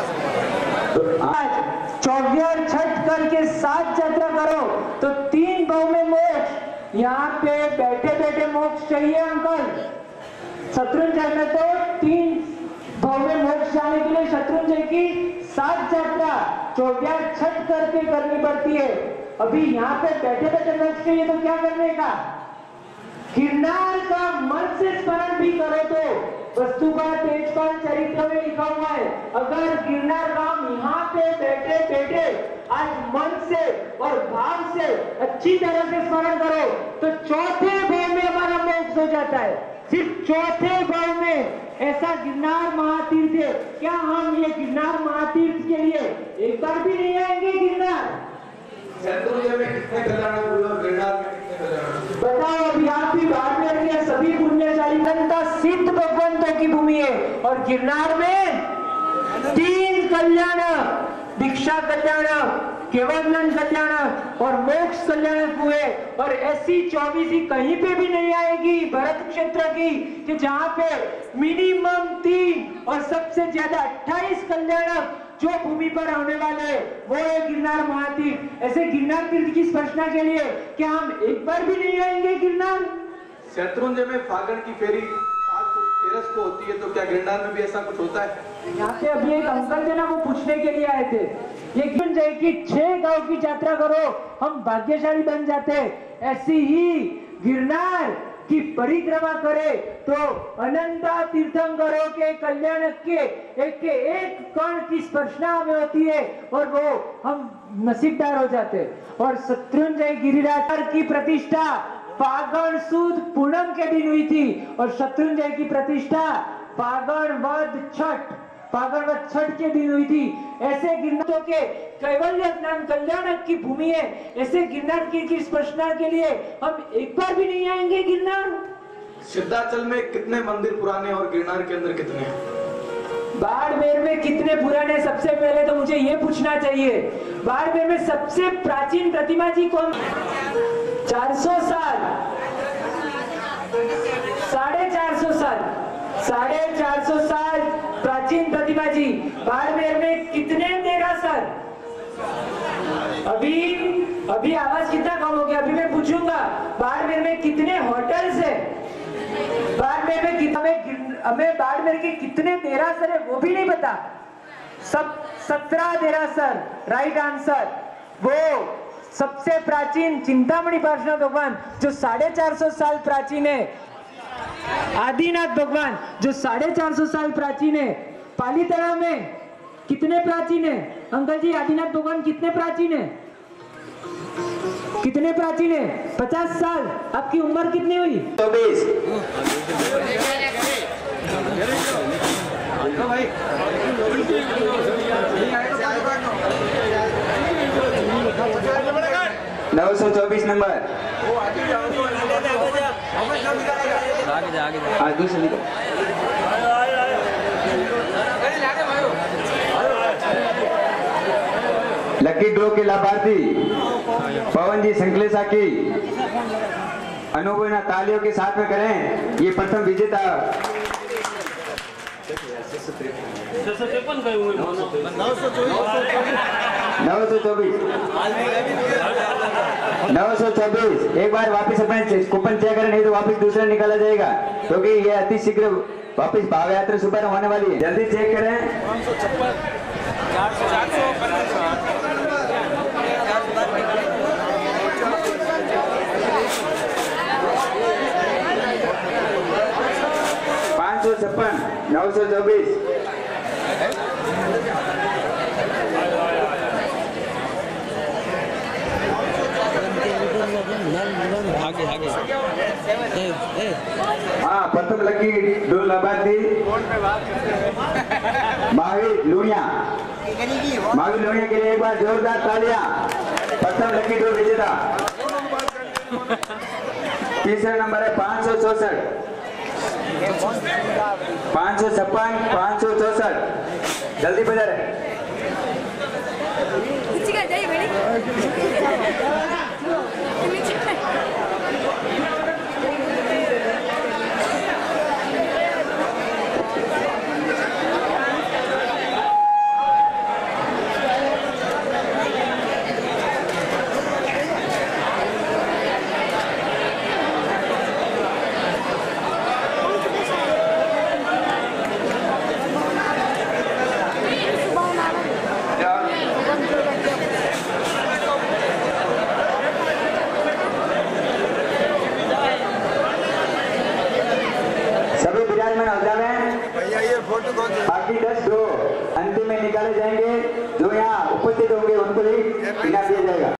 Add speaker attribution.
Speaker 1: आज चौगियर छठ करके सात यात्रा करो तो तीन भाव में मोक्ष। यहाँ पे बैठे बैठे मोक्ष चाहिए अंकल। शत्रुंजय में तो तीन भाव में मोक्ष जाने के लिए शत्रुंजय की सात यात्रा चौगियर छठ करके करनी पड़ती है। अभी यहाँ पे बैठे बैठे मोक्ष चाहिए तो क्या करने का? गिरनार का मन से स्मरण भी करो तो वस्तुपाल तेजपाल चरित्र में लिखा हुआ है, अगर गिरनार राम यहाँ पे बैठे बैठे, आज मन से और भाव से अच्छी तरह से स्मरण करो तो चौथे भाव में हमारा मोक्ष हो जाता है। सिर्फ़ चौथे भाव में ऐसा गिरनार महातीर्थ है। क्या हम ये गिरनार महातीर्थ के लिए एक बार भी नहीं आएँगे गिरनार?
Speaker 2: में कितने कल्याण गिरनार में कितने कल्याण हुए
Speaker 1: बताओ अभी आप भी बाड़मेर के सभी पुण्यशाली जनता सिद्ध भगवंतों की भूमि है और गिरनार में तीन कल्याण भिक्षा कल्याण केवलन कल्याण और मोक्ष कल्याण हुए। और ऐसी चौबीसी कहीं पे भी नहीं आएगी भरत क्षेत्र की कि जहाँ पे मिनिमम तीन और सबसे ज़्यादा अट्ठाईस कल्याण जो भूमि पर होने वाले हैं, वो है गिरनार महातीर्थ। ऐसे गिरनार तीर्थ की स्पर्शना के लिए क्या हम एक बार भी नहीं आएँगे गिरनार?
Speaker 2: शत्रुंजय में फागण की फेरी। तेरस को होती है तो क्या गिरनार में भी ऐसा कुछ होता है?
Speaker 1: यहाँ पे अभी एक अंकल थे ना, वो पूछने के लिए आए थे। ये क्यों जाए कि छह गाँव की यात्रा करो, हम भाग्यशाली बन जाते ऐसी ही गिरनार की परिक्रमा करे तो अनंता तीर्थंकरों के कल्याण के एक के एक कण की स्पर्शना हमें होती है, और वो हम नसीबदार हो जाते। और शत्रुंजय गिरिराज की प्रतिष्ठा फागण सुद पूनम के दिन हुई थी और शत्रुंजय की प्रतिष्ठा फागण वध छठ फागण वध छठ के दिन हुई थी। ऐसे गिरनारों के कैवल्य ज्ञान कल्याण की भूमि है। ऐसे गिरनार की, की स्पर्शना के लिए हम एक बार भी नहीं आएँगे गिरनार।
Speaker 2: सिद्धाचल में कितने मंदिर पुराने और गिरनार के अंदर कितने हैं?
Speaker 1: बाड़मेर में कितने पुराने? सबसे पहले तो मुझे ये पूछना चाहिए बाड़मेर में सबसे प्राचीन प्रतिमा जी कौन 400 साल। साढ़े चार सौ साल। साढ़े चार सौ साल प्राचीन प्रतिमा जी, बाड़मेर में कितने तेरह साल? अभी अभी आवाज़ कितना कम हो गया? अभी मैं पूछूँगा, बाड़मेर में कितने होटल्स है? बाड़मेर में कित- हमें हमें बाड़मेर के कितने देरासर है वो भी नहीं पता। सब सत्रह देरासर राइट आंसर वो सबसे प्राचीन चिंतामणि पार्श्वनाथ भगवान, जो साढ़े चार सौ साल प्राचीन है आदिनाथ भगवान, जो साढ़े चार सौ साल प्राचीन है पालीताना में कितने प्राचीन है अंकल जी आदिनाथ भगवान कितने प्राचीन है कितने प्राचीन है पचास साल. आपकी उम्र कितनी हुई?
Speaker 3: चौबीस. नौ सौ चौबीस नंबर। हाँ लकी ड्रॉ के लाभार्थी पवन जी संकलेशा की अनुभव तालियों के साथ में करें। ये प्रथम विजेता। नौ सौ चौबीस। नौ सौ चौबीस एक बार वापस अपने कूपन चेक करें, नहीं तो वापस दूसरा निकाला जाएगा, क्योंकि ये अति शीघ्र वापस भाव यात्रा सुबह होने वाली है। जल्दी चेक करें। पाँच सौ छप्पन, नौ सौ चौबीस
Speaker 4: आगे आगे।
Speaker 3: हाँ प्रथम लकी दो लाभार्थी महावीर लुणिया महावीर लुणिया के लिए एक बार जोरदार तालियाँ। प्रथम लकी ड्रॉ विजेता। तीसरा नंबर है पाँच सौ चौसठ। पाँच सौ छप्पन पाँच सौ चौसठ। जल्दी बजा रहे।
Speaker 5: 你们去。饭
Speaker 3: बारे में होता है। बाकी दस दो अंतिम में निकाले जाएँगे जो यहाँ उपस्थित होंगे उनको भी इनाम दिया जाएगा।